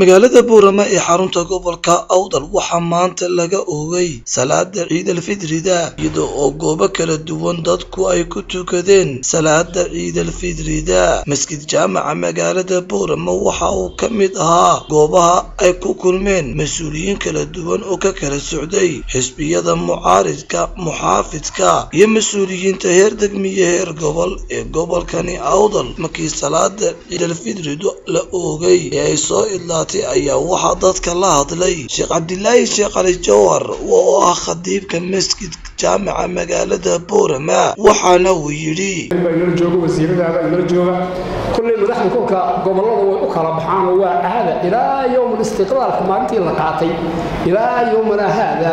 magaalada buurama ee xarunta gobolka awdal waxaa maanta laga oogay salaada ciidalfidrida iyada oo goobo kala duwan dadku ay ku tukadeen salaada ciidalfidrida masjid jaamaca magaalada buurama waxa uu ka mid ahaa goobaha ay ku kulmeen mas'uuliyiin kala duwan oo ka kala socday xisbiyada mucaaridka muxaafidka iyo mas'uuliyiinta heer degmiyo heer gobol ee gobolkani awdal. Markii salaada ciidalfidridu la oogay ee ay soo idlaatay ayaa waxaa dadka la hadlay. Sheekh cabdilaahi sheekh cali jawhar oo ah khadiibka masjid jaamaca magaalada buurama waxaana uu yidhi kulley madaxda kolka gobollada way u kala baxaan oo waa caada ilaa yowmal istiqlaalka maalintii la qaatay. Ilaa yowmana haada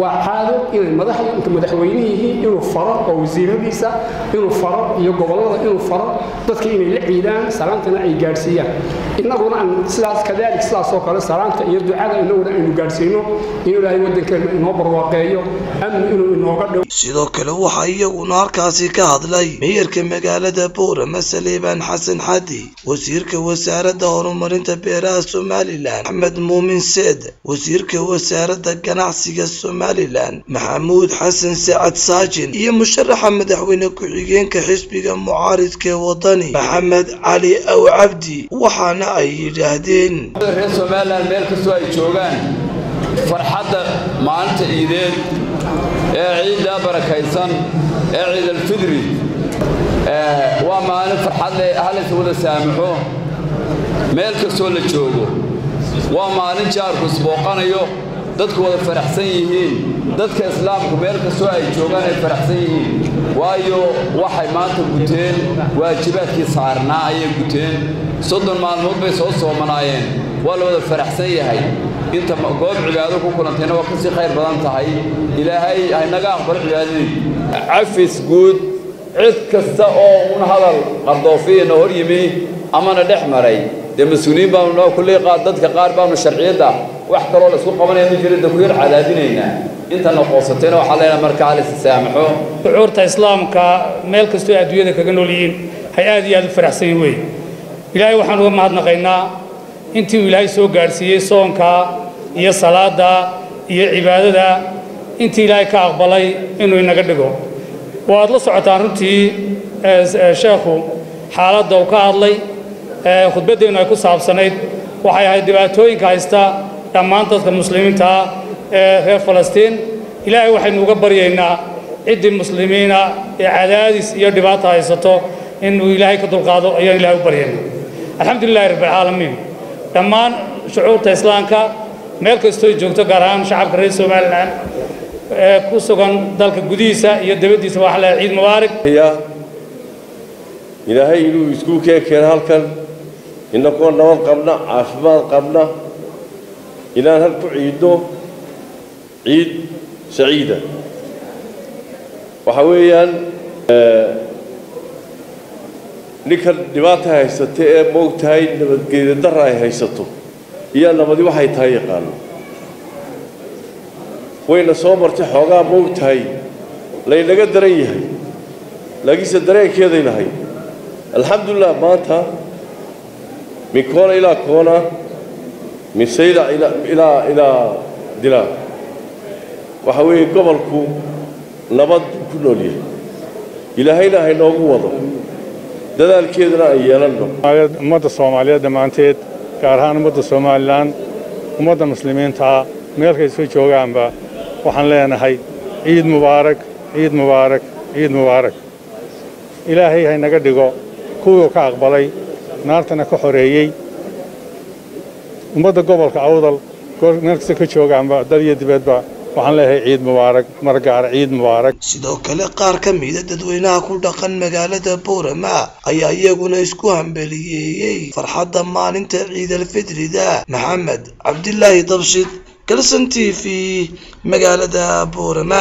waa caado inay madaxdu inta madaxweynihii inuu faro oo wasiiradiisa inuu faro iyo gobollada inuu faro dadka inay la ciidaan salaantana ay gaadhsiiyaan. Innaguna aan sidaas kadalik sidaas oo kale salaanta iyo ducada innaguna aynu gaadhsiino. In ilaahay waddankeena inoo barwaaqeeyo amni inuu inooga dhow. Sidoo kale waxaa iyaguna halkaasi ka hadlay meeyarka magaalada buurama saleebaan xasan xadi wasiirka wasaaradda horumarinta beeraha somalilan axmed muumin seed wasiirka wasaaradda ganacsiga somalilan maxamuud xasan sacad saajin iyo musharaxa madaxweyne ku-xigeenka xisbiga mucaaridka ee wadani maxamed cali aw cabdi waxaana ay yidhaahdeen reer somalilan meel kastoo ay joogaan farxadda maalinta ciideed ee ciiddaa barakaysan ee ciidalfidri waa maalin farxad leh halis wada saamaxo. Meel kastoo la joogo waa maalin jaarku isbooqanayo dadku wada faraxsan yihiin. Dadka islaamku meel kastoo ay joogaan ay faraxsan yihiin. Waayo waxay maanta guteen waajibaadkii saarnaa ayay guteen. Soddon maalmood bay soo soomanaayeen. Waa la wada faraxsan yahay. Inta goob cibaado ku kulantayna waa ka sii khayr badan tahay. Ilaahay haynaga aqbalo cibaadadii. Cafis guud cid kasta oo un hadal qardoofiina hor yimi amana dhex maray. Dee mas'uuliyiin baanu noo kulley qaad dadka qaar baanu sharciyadda. Wax kaloo la isku qabanaya ma jirin ku yar cadaadinaynaa intana qoosatayna waxaa leenahay marka halis saamaxo. Shucuurta islaamka meel kastoo adduunyada kaga nool yihiin hay aad iyo aad u faraxsan yihiin wey. Ilaahay waxaan uga mahadnaqaynaa intii uu ilaahay soo gaadhsiiyey soonka iyo salaadda iyo cibaadada intii ilaahay ka aqbalay inuu inaga dhigo waad la socotaan runtii sheekhu xaaladda uu ka hadlay khudbaddeennu ay ku saabsanayd waxay ahayd dhibaatooyinka haysta dhammaan dadka muslimiintaa ee reer falastiin. Ilaahay waxaynu uga baryaynaa ciddii muslimiina ee cadaadis iyo dhibaata haysato inuu ilaahay ka dulqaado ayaan ilahay u baryaynaa. Alxamdulilahi rabbilcaalamiin dhammaan shucuurta islaamka meel kastoo joogto gaar ahaan shacabka reer somalilan ku sugan dalka gudihiisa iyo dabaddiisa waxaa leehay ciid mubaarig ilaahay inuu iskuu keen keeno halkan innakoo nabad qabna caafimaad qabna inaan hal ku ciid saciida. Waxaa weeyaan ninkan dhibaata haysata ee moog tahay nabadgeeda darra ay haysato iyo nabadi waxay tahay yaqaano wayna soo martay xoogaa moog tahay. Laynaga daran yahay. Laakiinse dareenkeeday lahayd alxamdulilah maanta min koona ilaa koona min sayda ilaa ilaa dilaa waxa weeye gobolku nabad ku nool yahay. Ilaahayna haynoogu wado. Dadaalkeedana ay yeelanno ummadda soomaaliyeed dhammaanteed gaar ahaan ummadda somalilan ummadda muslimiintaa meel kastoo joogaanba waxaan leenahay ciid mubaarak ciid mubaarak ciid mubaarak. Ilaahay haynaga dhigo kuwuu ka aqbalay naartana ka xoreeyey. Ummadda gobolka awdal meel kasta ka joogaanba dal iyo dibadba waxaan leeyahay ciid mubaarak mar gaara ciid mubaarak. Sidoo kale qaar ka mida dadweynaha ku dhaqan magaalada buurama ayaa iyaguna isku hambeliyeeyey farxadda maalinta ciidalfidrida maxamed cabdilaahi dabshid galson t v magaalada buurama